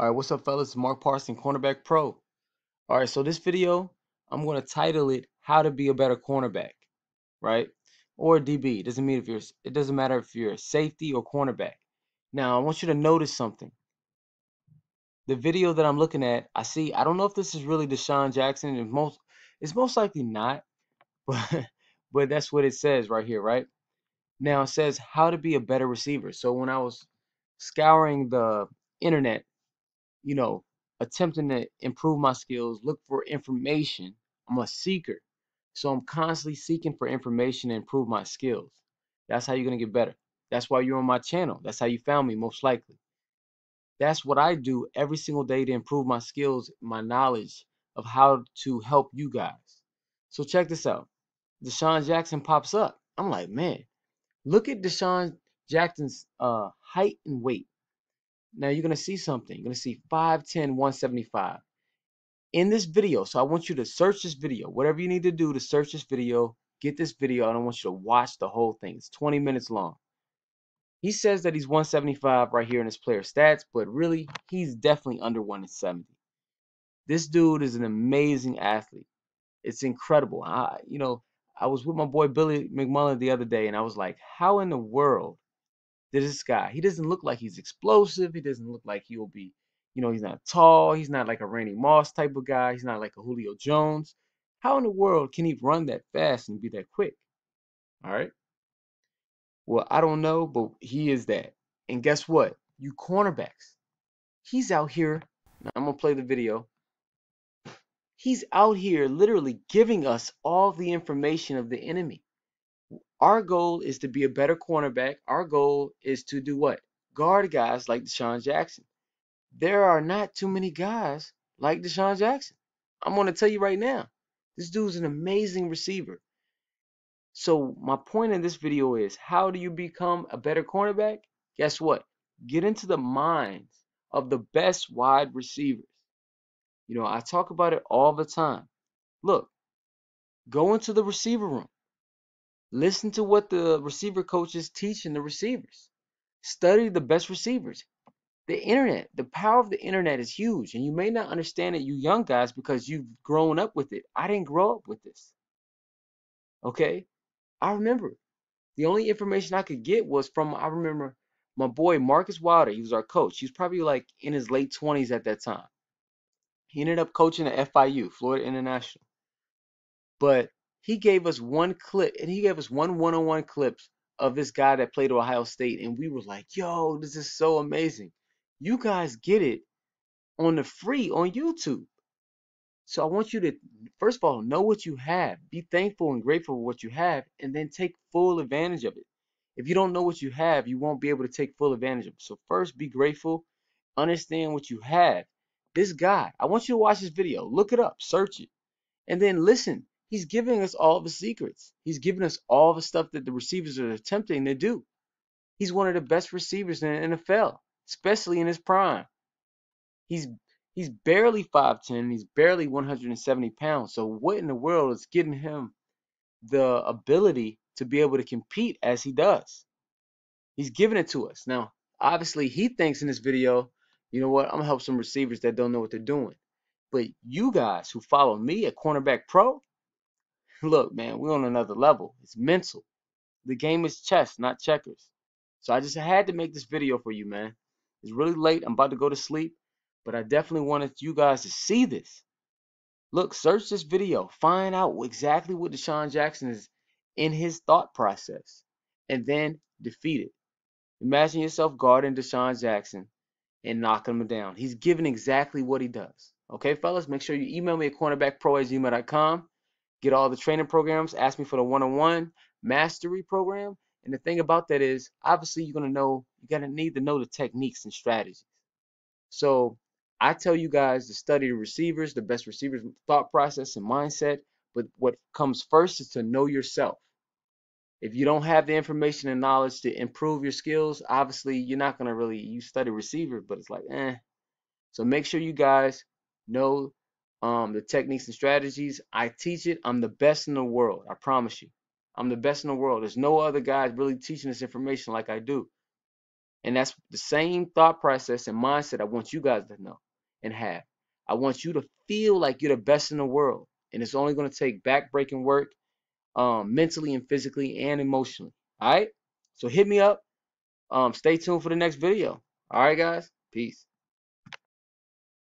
All right, what's up, fellas? Mark Parson, Cornerback Pro. All right, so this video, I'm going to title it "How to Be a Better Cornerback," right? Or DB. It doesn't mean if you're. It doesn't matter if you're a safety or cornerback. Now, I want you to notice something. The video that I'm looking at, I see. I don't know if this is really DeSean Jackson. It's most. It's most likely not, but but that's what it says right here, right? Now it says how to be a better receiver. So when I was scouring the internet you know, attempting to improve my skills, look for information. I'm a seeker. So I'm constantly seeking for information to improve my skills. That's how you're going to get better. That's why you're on my channel. That's how you found me, most likely. That's what I do every single day to improve my skills, my knowledge of how to help you guys. So check this out. DeSean Jackson pops up. I'm like, man, look at DeSean Jackson's uh, height and weight. Now you're going to see something. You're going to see 5'10", 175. In this video, so I want you to search this video. Whatever you need to do to search this video, get this video. I don't want you to watch the whole thing. It's 20 minutes long. He says that he's 175 right here in his player stats, but really, he's definitely under 170. This dude is an amazing athlete. It's incredible. I, you know, I was with my boy Billy McMullen the other day, and I was like, how in the world this guy. He doesn't look like he's explosive. He doesn't look like he'll be, you know, he's not tall. He's not like a Randy Moss type of guy. He's not like a Julio Jones. How in the world can he run that fast and be that quick? All right. Well, I don't know, but he is that. And guess what? You cornerbacks. He's out here. I'm going to play the video. He's out here literally giving us all the information of the enemy. Our goal is to be a better cornerback. Our goal is to do what? Guard guys like DeSean Jackson. There are not too many guys like DeSean Jackson. I'm going to tell you right now. This dude's an amazing receiver. So my point in this video is how do you become a better cornerback? Guess what? Get into the minds of the best wide receivers. You know, I talk about it all the time. Look, go into the receiver room. Listen to what the receiver coaches teaching the receivers. Study the best receivers. The internet, the power of the internet is huge, and you may not understand it, you young guys, because you've grown up with it. I didn't grow up with this. Okay? I remember. The only information I could get was from, I remember my boy Marcus Wilder. He was our coach. He was probably like in his late 20s at that time. He ended up coaching at FIU, Florida International. But he gave us one clip and he gave us one one-on-one clips of this guy that played at Ohio State and we were like, "Yo, this is so amazing." You guys get it on the free on YouTube. So I want you to first of all know what you have, be thankful and grateful for what you have and then take full advantage of it. If you don't know what you have, you won't be able to take full advantage of it. So first be grateful, understand what you have. This guy, I want you to watch this video, look it up, search it, and then listen He's giving us all the secrets. He's giving us all the stuff that the receivers are attempting to do. He's one of the best receivers in the NFL, especially in his prime. He's he's barely 5'10, he's barely 170 pounds. So what in the world is getting him the ability to be able to compete as he does? He's giving it to us. Now, obviously, he thinks in this video, you know what, I'm gonna help some receivers that don't know what they're doing. But you guys who follow me at Cornerback Pro, look, man, we're on another level. It's mental. The game is chess, not checkers. So I just had to make this video for you, man. It's really late. I'm about to go to sleep, but I definitely wanted you guys to see this. Look, search this video. Find out exactly what DeSean Jackson is in his thought process, and then defeat it. Imagine yourself guarding DeSean Jackson and knocking him down. He's giving exactly what he does. Okay, fellas, make sure you email me at cornerbackpro at gmail.com get all the training programs, ask me for the one-on-one mastery program. And the thing about that is, obviously, you're gonna know, you're gonna need to know the techniques and strategies. So I tell you guys to study the receivers, the best receivers thought process and mindset. But what comes first is to know yourself. If you don't have the information and knowledge to improve your skills, obviously you're not gonna really you study receiver, but it's like eh. So make sure you guys know um, the techniques and strategies. I teach it. I'm the best in the world. I promise you. I'm the best in the world. There's no other guys really teaching this information like I do. And that's the same thought process and mindset I want you guys to know and have. I want you to feel like you're the best in the world. And it's only going to take backbreaking work um, mentally and physically and emotionally. All right. So hit me up. Um, stay tuned for the next video. All right, guys. Peace.